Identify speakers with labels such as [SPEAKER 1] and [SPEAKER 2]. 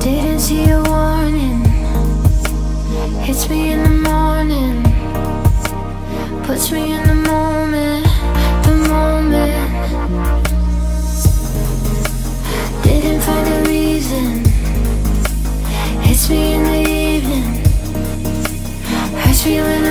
[SPEAKER 1] Didn't see a warning. Hits me in the morning. Puts me in the feeling